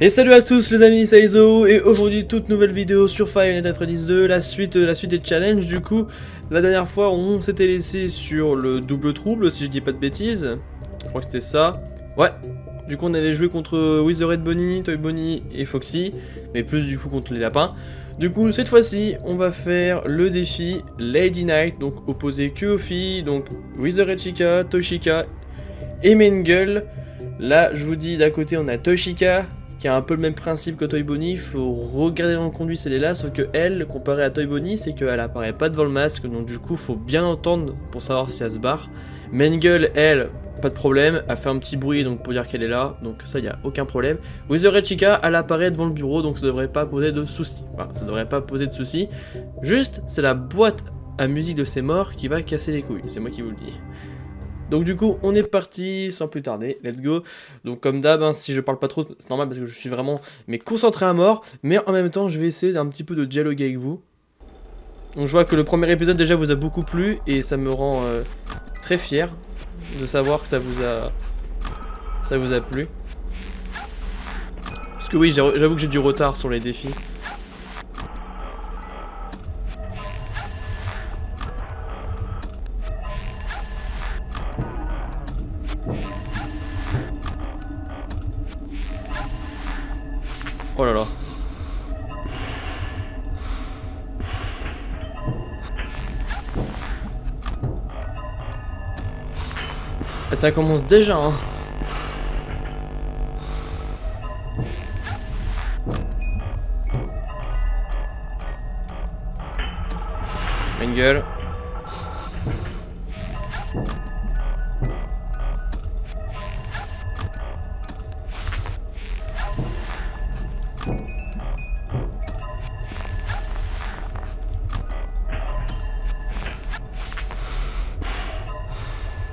Et salut à tous les amis, c'est Izo et aujourd'hui toute nouvelle vidéo sur Fire Night at Freddy's 2, la suite, la suite des challenges du coup. La dernière fois on s'était laissé sur le double trouble si je dis pas de bêtises. Je crois que c'était ça. Ouais, du coup on avait joué contre Wizard Bonnie, Toy Bonnie et Foxy, mais plus du coup contre les lapins. Du coup cette fois-ci on va faire le défi Lady Night, donc opposé que aux filles, donc Wizard Chica, Toshika et Mengel. Là je vous dis d'un côté on a Toshika qui a un peu le même principe que Toy Bonnie, faut regarder dans le conduit si elle est là, sauf que elle, comparée à Toy Bonnie, c'est qu'elle apparaît pas devant le masque, donc du coup faut bien entendre pour savoir si elle se barre. Mengel, elle, pas de problème, elle fait un petit bruit donc pour dire qu'elle est là, donc ça y a aucun problème. Wither Chica, elle apparaît devant le bureau, donc ça devrait pas poser de soucis. Voilà, ça devrait pas poser de soucis. Juste, c'est la boîte à musique de ses morts qui va casser les couilles, c'est moi qui vous le dis. Donc du coup, on est parti sans plus tarder, let's go. Donc comme d'hab, hein, si je parle pas trop, c'est normal parce que je suis vraiment mais concentré à mort, mais en même temps, je vais essayer d'un petit peu de dialoguer avec vous. Donc je vois que le premier épisode déjà vous a beaucoup plu et ça me rend euh, très fier de savoir que ça vous a ça vous a plu. Parce que oui, j'avoue que j'ai du retard sur les défis. Oh là là. Ça commence déjà, hein. Une gueule.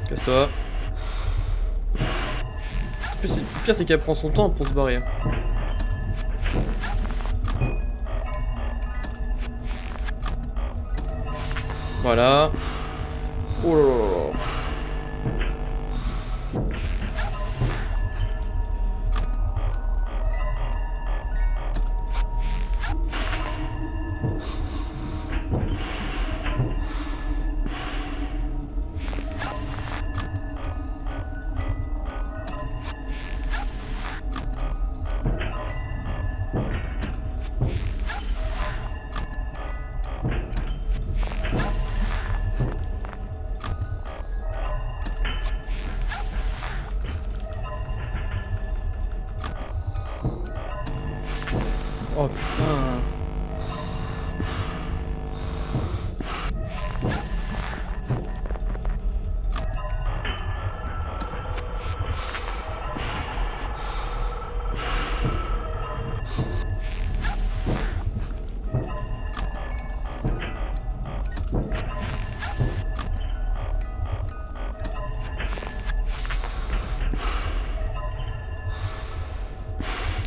Casse-toi. Le pire, c'est qu'elle prend son temps pour se barrer. Voilà. Oh là là là. Oh putain.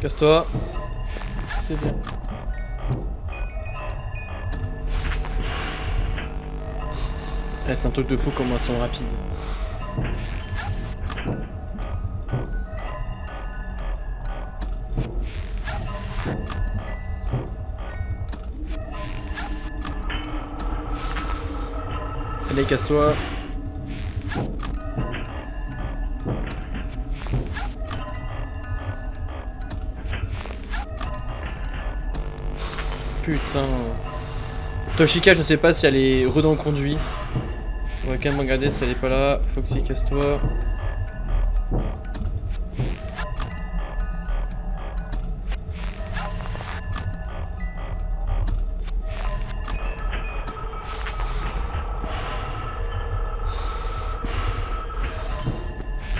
Casse-toi c'est bien. Eh, c'est un truc de fou comment elles sont rapides. Allez, casse-toi. Putain. Toshika, je sais pas si elle est re dans le conduit. On va quand même regarder si elle est pas là. Foxy, casse-toi.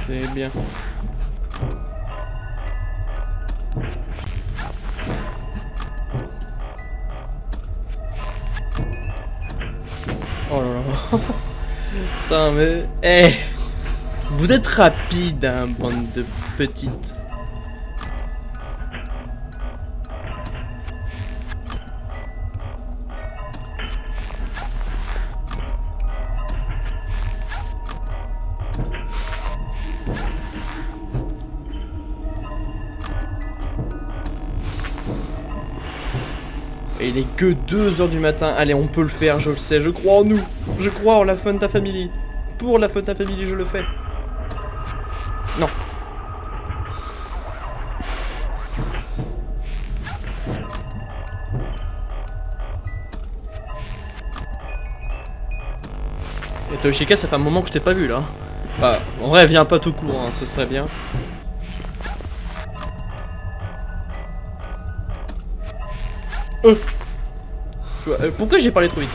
C'est bien. Oh là là. Putain, mais. Eh Vous êtes rapide, hein, bande de petites. Et il est que 2h du matin. Allez, on peut le faire, je le sais. Je crois en nous. Je crois en la fun ta famille. Pour la fun ta famille, je le fais. Non. Et Toshika, ça fait un moment que je t'ai pas vu là. Bah, en vrai, viens pas tout court, hein, ce serait bien. Euh. Euh, pourquoi j'ai parlé trop vite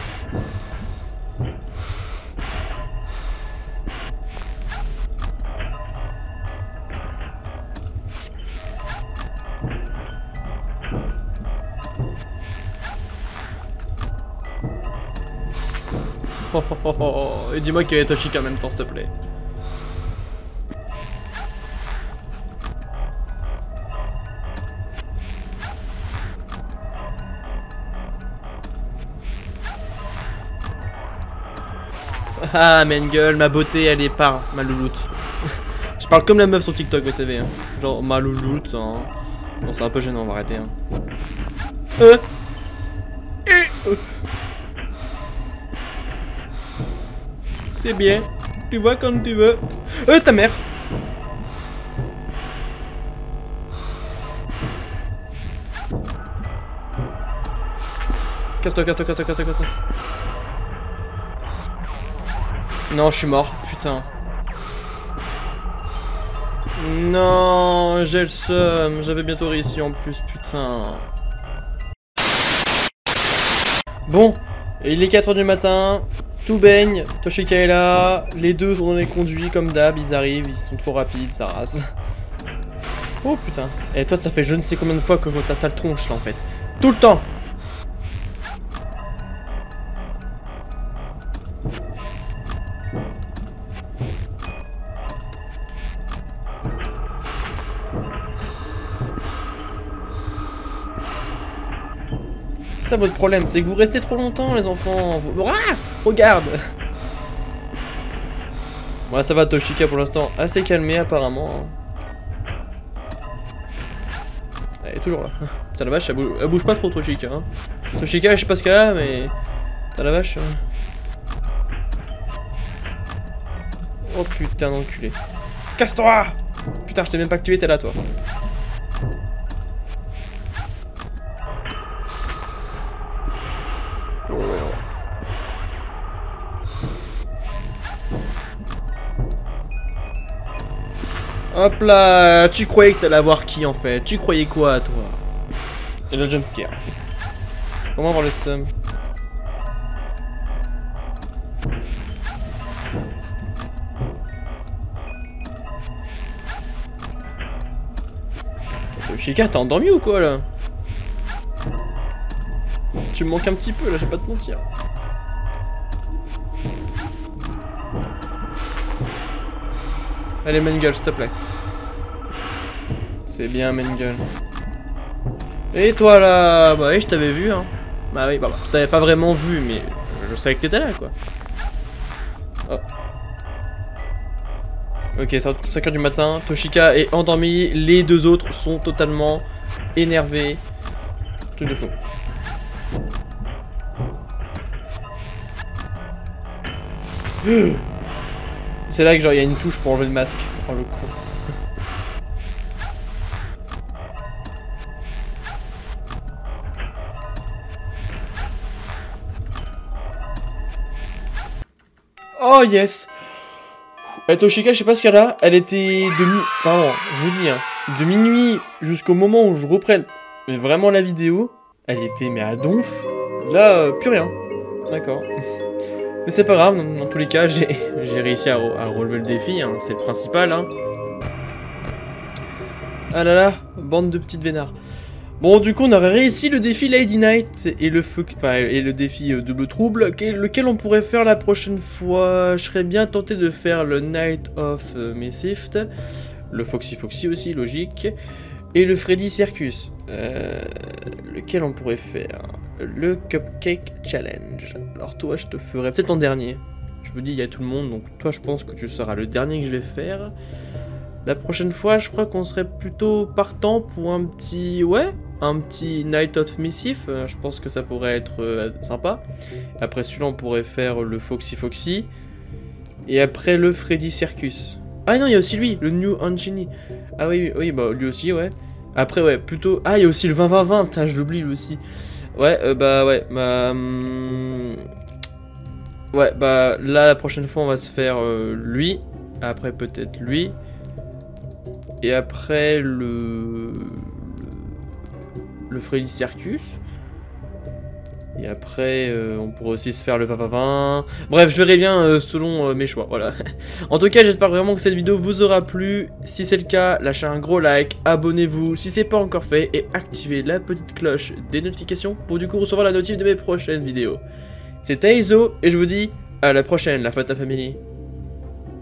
Oh, oh, oh, oh. Et dis-moi qu'il y avait Toshika en même temps, s'il te plaît. Ah, Mengel, ma beauté, elle est par ma louloute. Je parle comme la meuf sur TikTok, vous savez. Hein. Genre, ma louloute. Hein. Bon, c'est un peu gênant, on va arrêter. Hein. Euh. Euh. C'est bien. Tu vois quand tu veux. Euh, ta mère. Casse-toi, casse-toi, casse-toi, casse-toi, casse-toi. Non, je suis mort, putain. Non, j'ai le seum. J'avais bientôt réussi en plus, putain. Bon, il est 4h du matin. Tout baigne, Toshika est là, les deux sont dans les conduits comme d'hab, ils arrivent, ils sont trop rapides, ça rase. Oh putain. Et toi ça fait je ne sais combien de fois que je sale tronche là en fait. Tout le temps votre problème, c'est que vous restez trop longtemps les enfants. Ah Regarde Ouais ça va Toshika pour l'instant assez calmé apparemment. Elle est toujours là. Putain la vache, elle bouge, pas trop Toshika. Hein. Toshika je sais pas ce qu'elle a mais... Putain la vache. Hein. Oh putain d'enculé. Casse-toi Putain je t'ai même pas activé, t'es là toi. Hop là, tu croyais que t'allais avoir qui en fait? Tu croyais quoi toi? Et le jumpscare. Comment avoir le seum? Chica, t'es endormi ou quoi là? Tu me manques un petit peu là, j'ai pas te mentir. Allez, Mengel, s'il te plaît. C'est bien, Mengel. Et toi, là Bah oui, je t'avais vu, hein. Bah oui, bah, bah t'avais pas vraiment vu, mais je savais que t'étais là, quoi. Oh. Ok, c'est 5h du matin. Toshika est endormi. Les deux autres sont totalement énervés. Tout de fou. C'est là que genre il y a une touche pour enlever le masque. Oh le con. Oh yes Elle Toshika, je sais pas ce qu'elle a. Elle était de. Pardon, je vous dis, hein, de minuit jusqu'au moment où je reprenne mais vraiment la vidéo, elle était mais à donf. Là, euh, plus rien. D'accord. Mais c'est pas grave, dans, tous les cas, j'ai réussi à, relever le défi, hein, c'est le principal. Hein. Ah là là, bande de petites vénards. Bon, du coup, on aurait réussi le défi Lady Night et le, et le défi euh, Double Trouble, lequel on pourrait faire la prochaine fois? Je serais bien tenté de faire le Night of euh, Mesift, le Foxy Foxy aussi, logique, et le Freddy Circus. Euh, lequel on pourrait faire le Cupcake Challenge. Alors toi, je te ferai peut-être en dernier. Je me dis, il y a tout le monde, donc toi, je pense que tu seras le dernier que je vais faire. La prochaine fois, je crois qu'on serait plutôt partant pour un petit... Ouais un petit Night of Missive, euh, je pense que ça pourrait être euh, sympa. Après celui-là, on pourrait faire le Foxy Foxy. Et après le Freddy Circus. Ah non, il y a aussi lui, le New Angini. Ah oui, oui, bah lui aussi, ouais. Après, ouais, plutôt... Ah, il y a aussi le 20-20-20, putain, je l'oublie lui aussi. Ouais, euh, bah ouais, bah... Hum, ouais, bah là, la prochaine fois, on va se faire lui. Après, peut-être lui. Et après, le le Freddy Circus. Et après, euh, on pourrait aussi se faire le 20 Bref, je verrai bien euh, selon euh, mes choix, voilà. en tout cas, j'espère vraiment que cette vidéo vous aura plu. Si c'est le cas, lâchez un gros like, abonnez-vous si c'est pas encore fait et activez la petite cloche des notifications pour du coup recevoir la notif de mes prochaines vidéos. C'était Iso et je vous dis à la prochaine, la Fata Family.